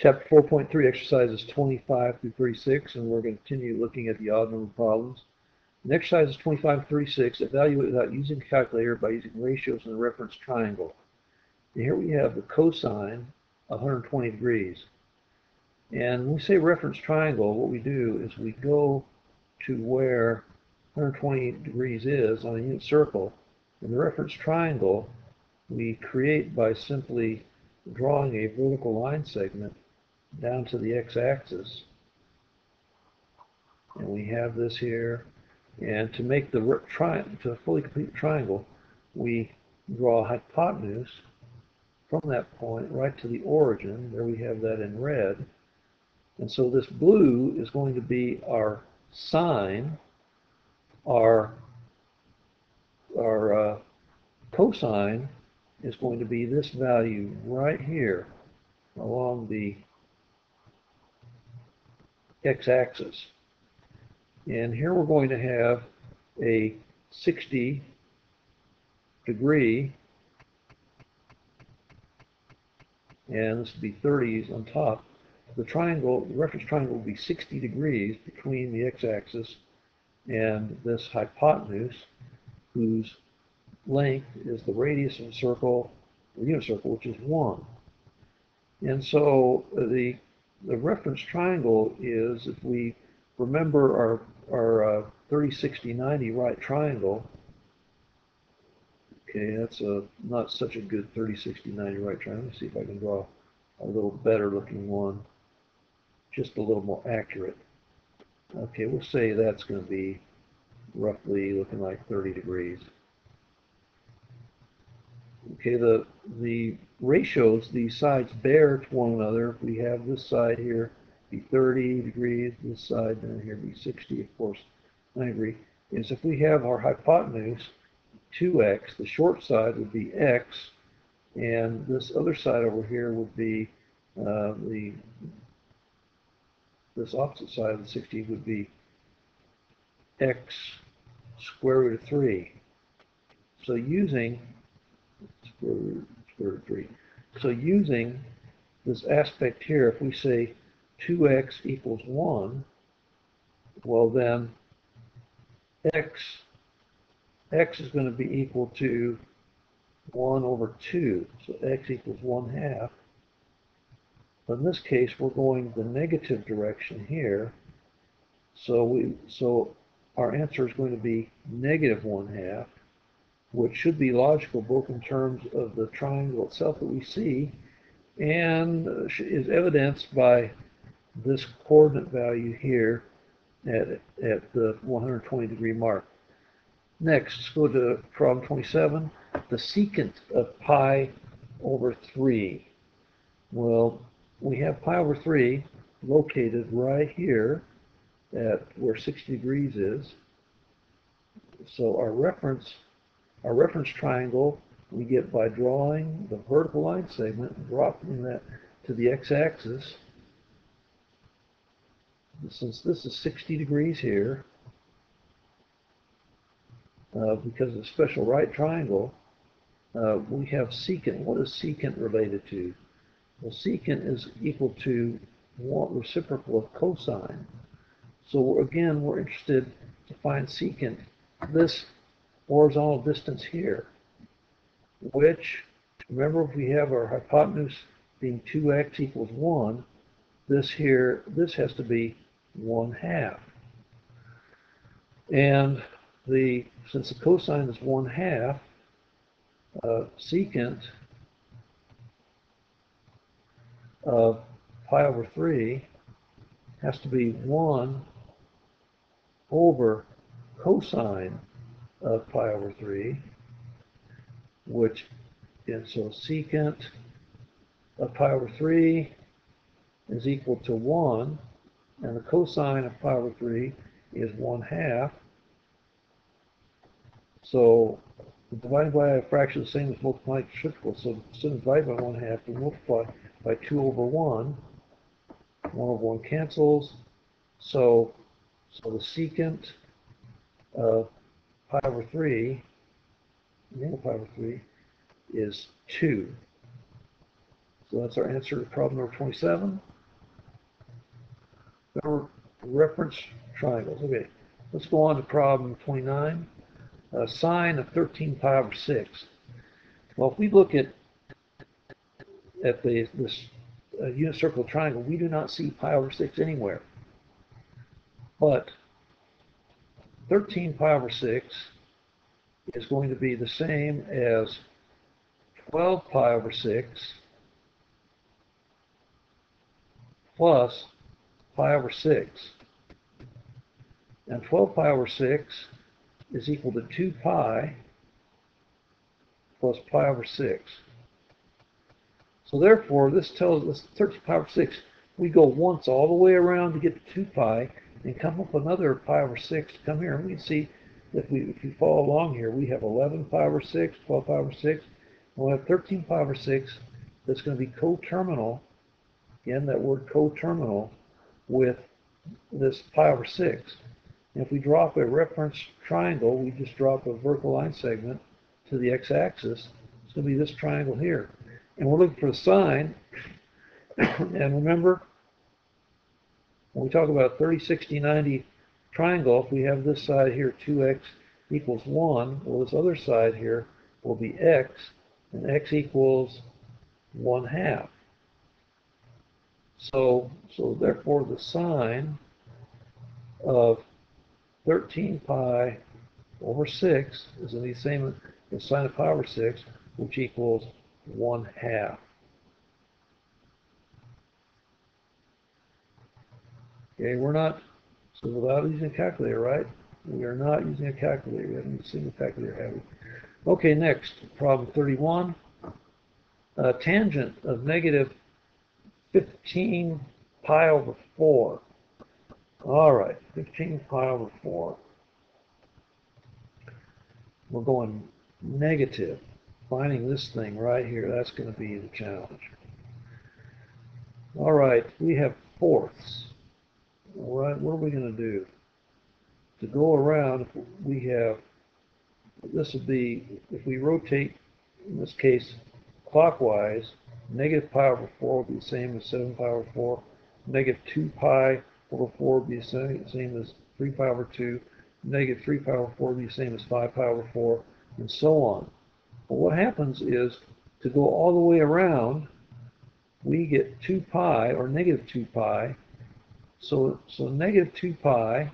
Chapter 4.3 exercises 25 through 36, and we're going to continue looking at the odd number problems. In exercises 25 and 36, evaluate without using a calculator by using ratios in the reference triangle. And here we have the cosine of 120 degrees. And when we say reference triangle, what we do is we go to where 120 degrees is on a unit circle. In the reference triangle, we create by simply drawing a vertical line segment down to the x-axis. And we have this here. And to make the to a fully complete triangle, we draw a hypotenuse from that point right to the origin. There we have that in red. And so this blue is going to be our sine, our, our uh, cosine is going to be this value right here along the x-axis. And here we're going to have a 60 degree, and this would be 30s on top. The triangle, the reference triangle will be 60 degrees between the x-axis and this hypotenuse, whose length is the radius of the circle, the unit circle, which is 1. And so the the reference triangle is, if we remember our, our uh, 30, 60, 90 right triangle, okay, that's a not such a good 30, 60, 90 right triangle. Let me see if I can draw a little better looking one, just a little more accurate. Okay, we'll say that's going to be roughly looking like 30 degrees. Okay, the, the ratios, these sides bear to one another. If We have this side here be 30 degrees, this side down here be 60, of course, 90 degree, is if we have our hypotenuse, 2x, the short side would be x, and this other side over here would be uh, the, this opposite side of the 60 would be x square root of 3. So using root, square root of 3. So using this aspect here, if we say 2x equals 1, well then x, x is going to be equal to 1 over 2. So x equals 1 half. But in this case, we're going the negative direction here. So we so our answer is going to be negative 1 half which should be logical both in terms of the triangle itself that we see and uh, is evidenced by this coordinate value here at, at the 120 degree mark. Next, let's go to problem 27, the secant of pi over 3. Well, we have pi over 3 located right here at where 60 degrees is. So our reference our reference triangle we get by drawing the vertical line segment dropping that to the x-axis. Since this is 60 degrees here, uh, because of special right triangle, uh, we have secant. What is secant related to? Well, secant is equal to reciprocal of cosine. So again, we're interested to find secant. This horizontal distance here, which, remember if we have our hypotenuse being 2x equals 1, this here, this has to be 1 half. And the since the cosine is 1 half, uh, secant of pi over 3 has to be 1 over cosine of pi over 3, which is so secant of pi over 3 is equal to 1, and the cosine of pi over 3 is 1 half. So dividing by a fraction is the same as multiplying reciprocal. So instead of dividing by 1 half, we multiply by 2 over 1. 1 over 1 cancels. So, so the secant of pi over 3, negative pi over 3, is 2. So that's our answer to problem number 27. Remember, reference triangles. Okay, let's go on to problem 29. Uh, sine of 13 pi over 6. Well, if we look at at the this uh, unit circle triangle, we do not see pi over 6 anywhere. But 13 pi over 6 is going to be the same as 12 pi over 6 plus pi over 6. And 12 pi over 6 is equal to 2 pi plus pi over 6. So therefore, this tells us 13 pi over 6, we go once all the way around to get to 2 pi and come up another pi over 6 to come here. And we can see if we if you follow along here, we have 11 pi over 6, 12 pi over 6, and we'll have 13 pi over 6 that's going to be coterminal, again, that word coterminal, with this pi over 6. And if we drop a reference triangle, we just drop a vertical line segment to the x-axis, it's going to be this triangle here. And we're looking for the sine, and remember, when we talk about 30, 60, 90 triangle, if we have this side here, 2x equals 1, well, this other side here will be x, and x equals 1 half. So, so therefore the sine of 13 pi over 6 is the same as sine of pi over 6, which equals 1 half. Okay, we're not, so without using a calculator, right? We are not using a calculator. We haven't seen a calculator, have we? Okay, next, problem 31. A tangent of negative 15 pi over 4. All right, 15 pi over 4. We're going negative. Finding this thing right here, that's going to be the challenge. All right, we have fourths. All right, what are we going to do? To go around, we have, this would be, if we rotate, in this case, clockwise, negative pi over 4 would be the same as 7 pi over 4. Negative 2 pi over 4 would be the same, same as 3 pi over 2. Negative 3 pi over 4 would be the same as 5 pi over 4, and so on. But what happens is, to go all the way around, we get 2 pi, or negative 2 pi. So, so negative 2 pi,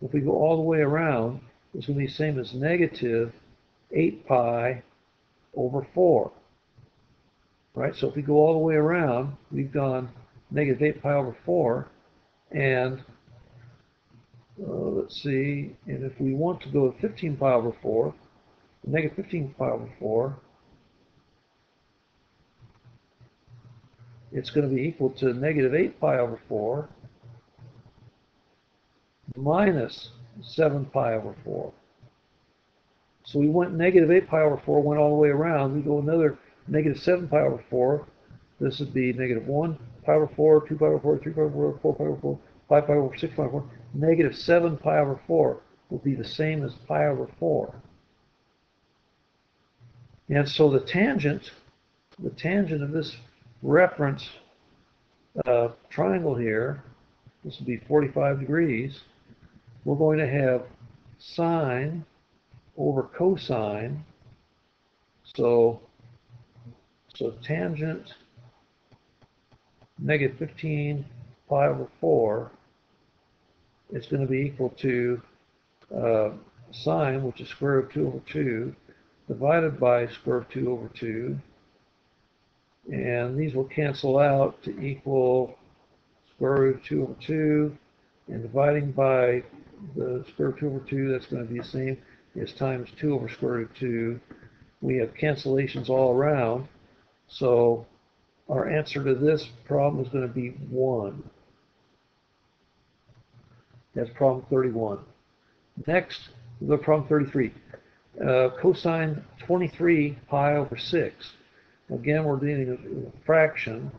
if we go all the way around, is going to be the same as negative 8 pi over 4 right? So if we go all the way around, we've gone negative 8 pi over 4, and uh, let's see, and if we want to go to 15 pi over 4, negative 15 pi over 4, it's going to be equal to negative 8 pi over 4 minus 7 pi over 4. So we went negative 8 pi over 4, went all the way around. We go another negative 7 pi over 4. This would be negative 1 pi over 4, 2 pi over 4, 3 pi over 4, 4 pi over 4, 5 pi over 6 pi over 4. Negative 7 pi over 4 will be the same as pi over 4. And so the tangent, the tangent of this reference uh, triangle here, this would be 45 degrees, we're going to have sine over cosine. So so tangent negative 15 pi over 4 is going to be equal to uh, sine, which is square root of 2 over 2, divided by square root of 2 over 2. And these will cancel out to equal square root of 2 over 2. And dividing by the square root of 2 over 2, that's going to be the same as times 2 over square root of 2. We have cancellations all around. So our answer to this problem is going to be 1. That's problem 31. Next, we go to problem 33. Uh, cosine 23 pi over 6. Again, we're dealing with a fraction,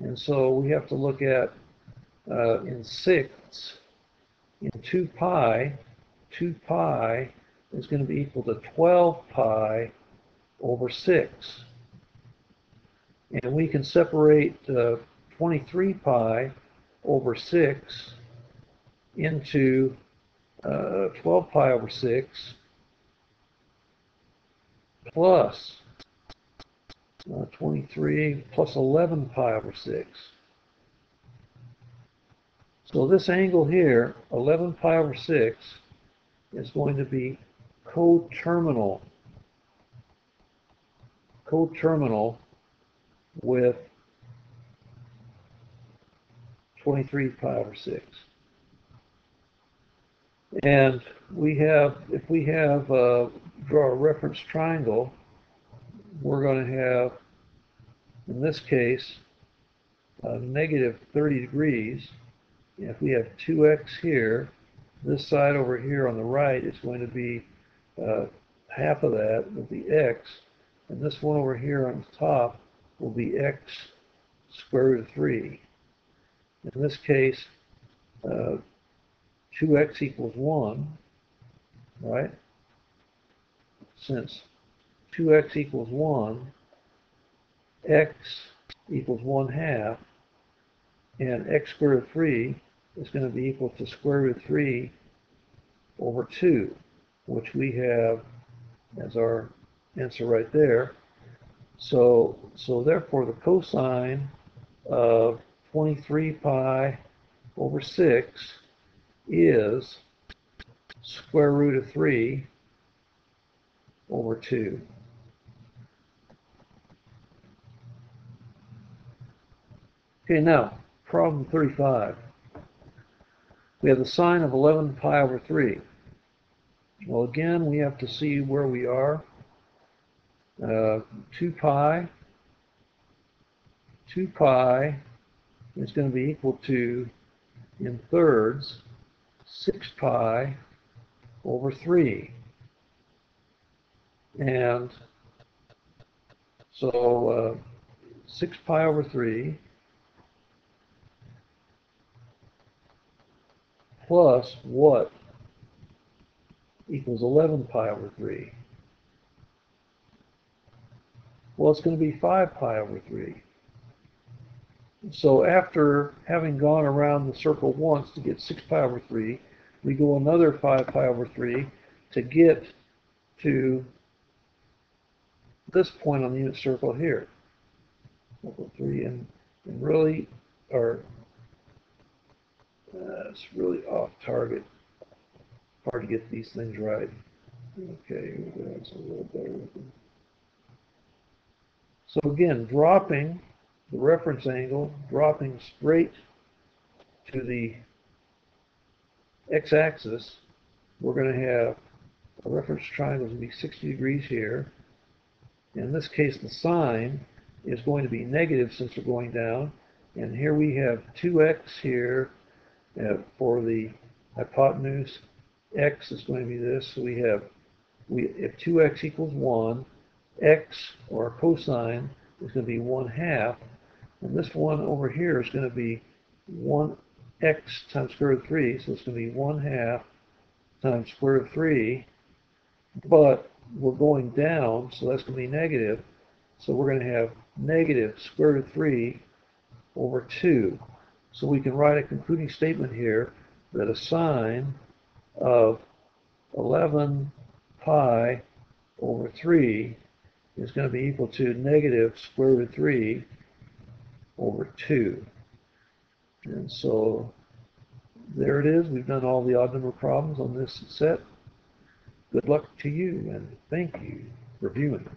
and so we have to look at uh, in sixths. In 2 pi, 2 pi is going to be equal to 12 pi over 6. And we can separate uh, 23 pi over 6 into uh, 12 pi over 6 plus uh, 23 plus 11 pi over 6. So this angle here, 11 pi over 6, is going to be coterminal, coterminal with 23 pi over 6. And we have, if we have, uh, draw a reference triangle, we're going to have, in this case, uh, negative 30 degrees. If we have 2x here, this side over here on the right is going to be uh, half of that will the x, and this one over here on the top will be x square root of 3. In this case, uh, 2x equals 1, right? Since 2x equals 1, x equals 1 half, and x squared root of 3 is going to be equal to square root 3 over 2, which we have as our answer right there. So, so therefore the cosine of 23 pi over 6 is square root of 3 over 2. Okay, now, problem 35. We have the sine of 11 pi over 3. Well, again, we have to see where we are. Uh, 2 pi, 2 pi is going to be equal to, in thirds, 6 pi over 3. And so uh, 6 pi over 3 plus what equals 11 pi over 3? Well, it's going to be 5 pi over 3. So after having gone around the circle once to get 6 pi over 3, we go another 5 pi over 3 to get to this point on the unit circle here. 3 and, and really, or uh, it's really off target. Hard to get these things right. Okay, that's a little better. So again, dropping the reference angle, dropping straight to the x-axis, we're going to have a reference triangle going to be 60 degrees here. In this case, the sine is going to be negative since we're going down. And here we have 2x here uh, for the hypotenuse. x is going to be this. So we have, we if 2x equals 1, x, or cosine, is going to be 1 half. And this one over here is going to be 1x times square root of 3. So it's going to be 1 half times square root of 3. But we're going down, so that's going to be negative. So we're going to have negative square root of 3 over 2. So we can write a concluding statement here that a sine of 11 pi over 3 is going to be equal to negative square root of 3 over 2. And so there it is. We've done all the odd number problems on this set. Good luck to you, and thank you for viewing.